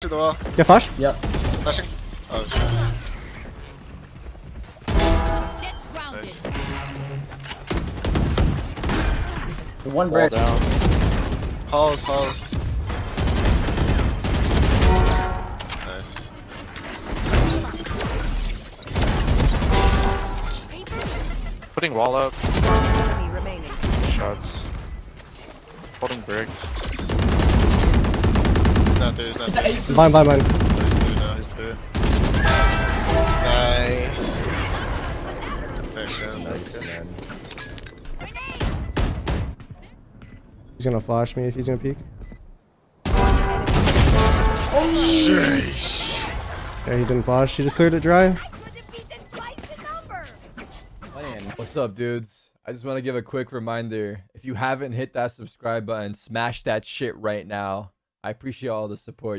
to the wall. Get flash. Yep. Flashing. Oh shit. Jett's grounded. Nice. One Wall brick. down. Halls, halls. Nice. Putting wall up. Shots. Holding bricks. He's not there, he's not there. Blind, blind, blind. Oh, he's through now, he's through. Nice. Nice let's go. He's gonna flash me if he's gonna peek. Oh. Sheesh. Yeah, he didn't flash. He just cleared it dry. What's up, dudes? I just want to give a quick reminder. If you haven't hit that subscribe button, smash that shit right now. I appreciate all the support.